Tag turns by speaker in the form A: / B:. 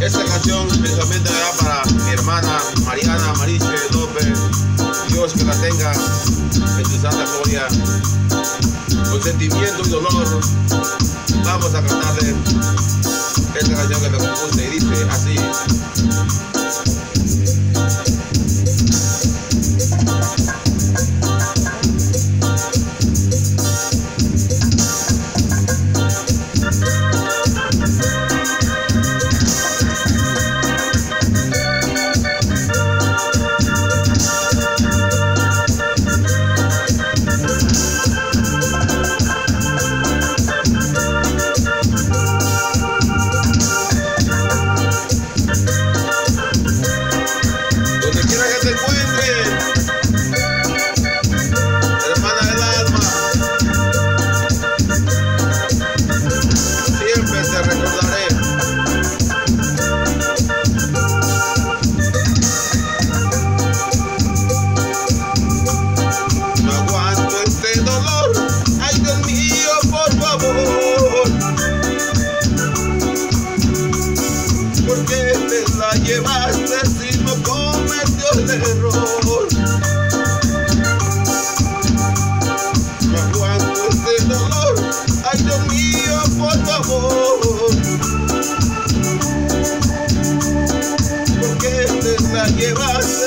A: Esta canción especialmente era para mi hermana Mariana Marice López. Dios que la tenga en su santa gloria. Con sentimiento y dolor, vamos a cantarle esta canción que me compuse y dice así. terror No aguanto este dolor Ay Dios mío, por favor ¿Por qué te la llevas?